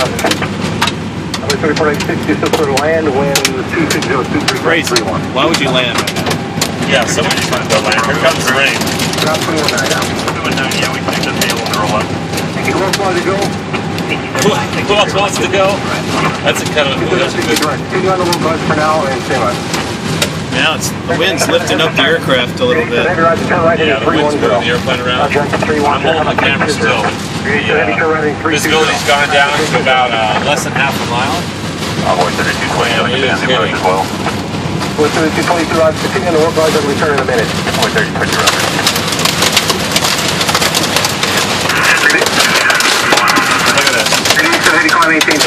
Number 3460, so for land, wind 260, Crazy. Why would you land right now? Yeah, somebody just went to the land. Here comes the rain. Ground 21 now. Doing nine, yeah, we think the table will roll up. Who else wanted to go? Who, who else wants to go? That's a kind of Two that's a good. Continue on the little bus for now and stay on. Now it's the wind's lifting up the aircraft a little bit. Heavy Roger 10 right Yeah, the wind's moving the airplane around. I'm holding the camera still. Heavy turn right in 320. Visibility's gone down to about uh, less than half a mile. Envoy 3220, Yeah, like it is a busy approach getting- as well. With 3222 Roger, continue on the work Roger, return in a minute. Envoy 3020, Roger. Look at this. Heavy climb 18,